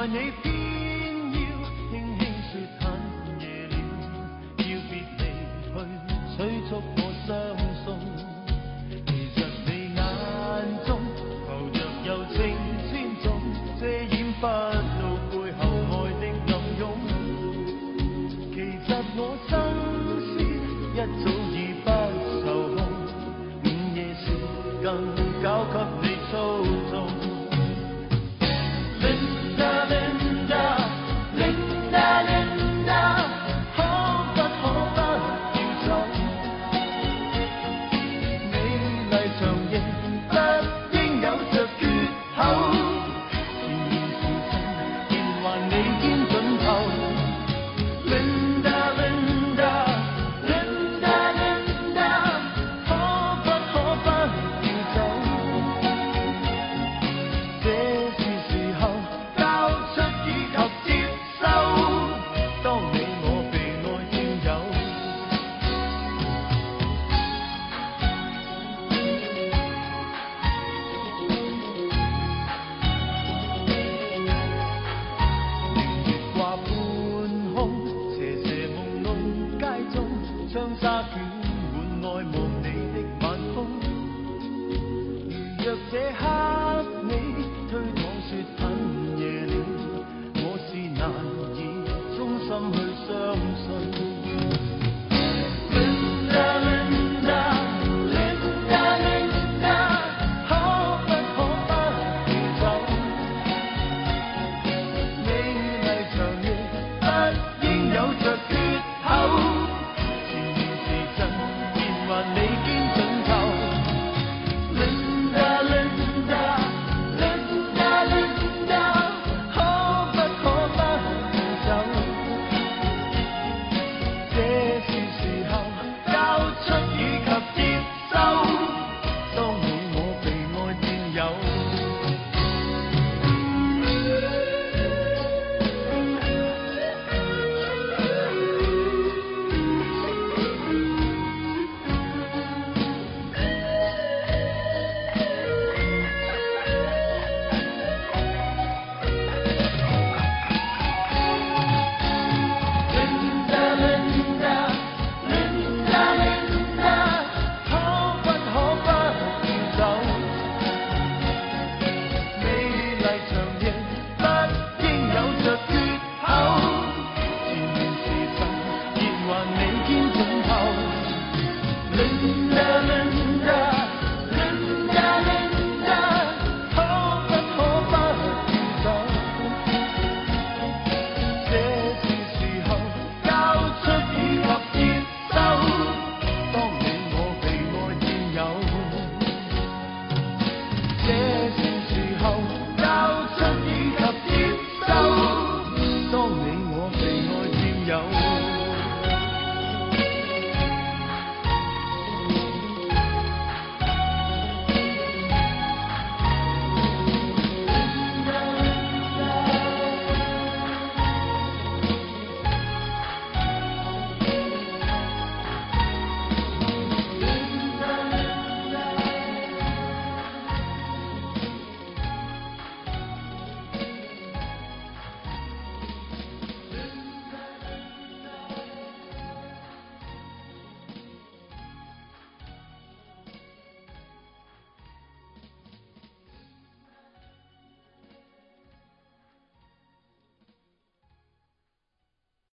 在你偏要轻轻说很夜了，要别离去催促我相送。其实你眼中浮着柔情千种，遮掩不到背后爱的暗涌。其实我心思一早已不受控，午夜时更交给。这刻你推我说很夜了，我是难以衷心去相信。Linda 可不可不走？美丽长夜不应有着缺口。